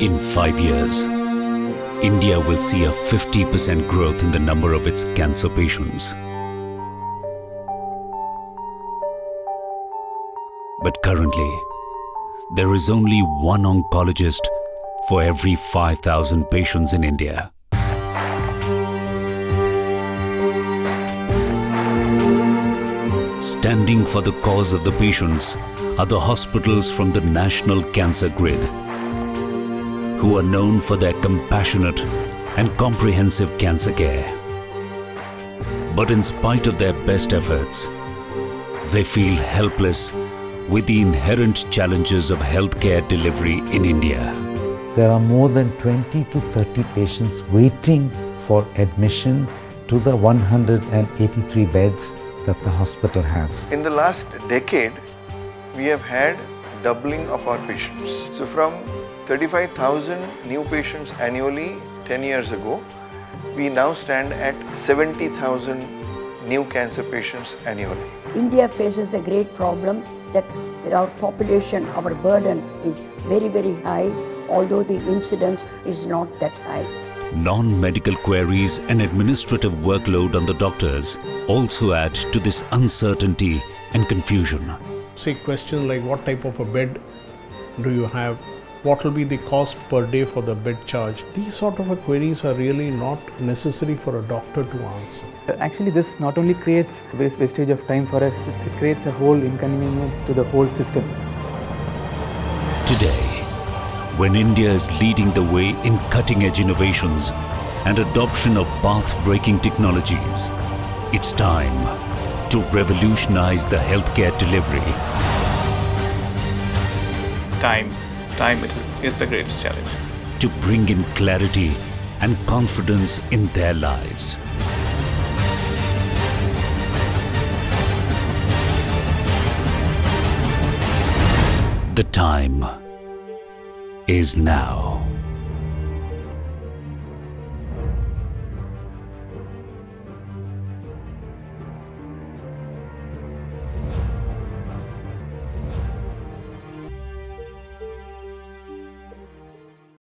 In five years, India will see a 50% growth in the number of its cancer patients. But currently, there is only one oncologist for every 5,000 patients in India. Standing for the cause of the patients are the hospitals from the National Cancer Grid, who are known for their compassionate and comprehensive cancer care. But in spite of their best efforts, they feel helpless with the inherent challenges of healthcare delivery in India. There are more than 20 to 30 patients waiting for admission to the 183 beds that the hospital has. In the last decade, we have had doubling of our patients. So from 35,000 new patients annually 10 years ago, we now stand at 70,000 new cancer patients annually. India faces the great problem that our population, our burden is very, very high, although the incidence is not that high. Non-medical queries and administrative workload on the doctors also add to this uncertainty and confusion. Say questions like what type of a bed do you have? What will be the cost per day for the bed charge? These sort of queries are really not necessary for a doctor to answer. Actually, this not only creates waste wastage of time for us, it creates a whole inconvenience to the whole system. Today, when India is leading the way in cutting-edge innovations and adoption of path-breaking technologies, it's time to revolutionize the healthcare delivery. Time, time is the greatest challenge. To bring in clarity and confidence in their lives. The time is now.